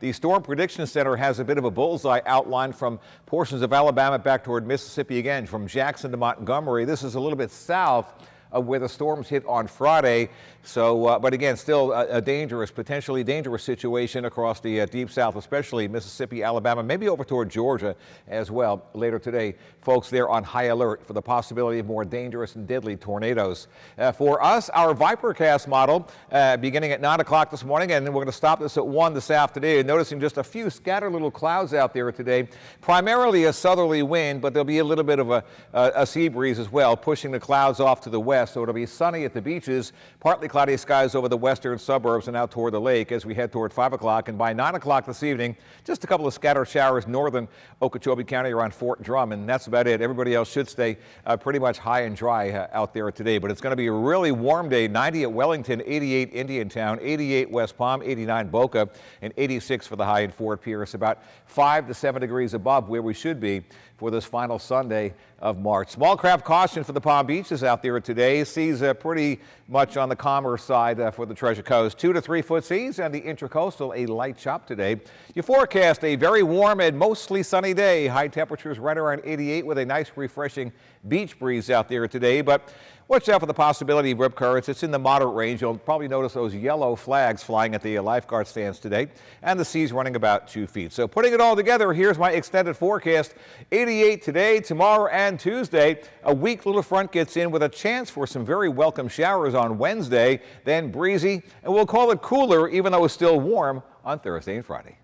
The Storm Prediction Center has a bit of a bullseye outline from portions of Alabama back toward Mississippi again, from Jackson to Montgomery. This is a little bit south of where the storms hit on Friday. So, uh, but again, still a, a, dangerous, potentially dangerous situation across the uh, deep south, especially Mississippi, Alabama, maybe over toward Georgia as well later today. Folks, they're on high alert for the possibility of more dangerous and deadly tornadoes. Uh, for us, our Vipercast model uh, beginning at 9 o'clock this morning, and we're going to stop this at 1 this afternoon. Noticing just a few scattered little clouds out there today, primarily a southerly wind, but there'll be a little bit of a, a sea breeze as well, pushing the clouds off to the west so it'll be sunny at the beaches, partly cloudy skies over the western suburbs and out toward the lake as we head toward 5 o'clock. And by 9 o'clock this evening, just a couple of scattered showers northern Okeechobee County around Fort Drum, and that's about it. Everybody else should stay uh, pretty much high and dry uh, out there today, but it's going to be a really warm day 90 at Wellington, 88 Indiantown, 88 West Palm, 89 Boca, and 86 for the high in Fort Pierce, about 5 to 7 degrees above where we should be for this final Sunday of March. Small craft caution for the Palm Beaches out there today. Seas uh, pretty much on the calmer side uh, for the Treasure Coast. Two to three foot seas and the Intracoastal a light chop today. You forecast a very warm and mostly sunny day. High temperatures right around 88 with a nice refreshing beach breeze out there today. But Watch out for the possibility of rip currents. It's in the moderate range. You'll probably notice those yellow flags flying at the lifeguard stands today, and the sea's running about two feet. So putting it all together, here's my extended forecast. 88 today, tomorrow, and Tuesday. A weak little front gets in with a chance for some very welcome showers on Wednesday, then breezy, and we'll call it cooler, even though it's still warm on Thursday and Friday.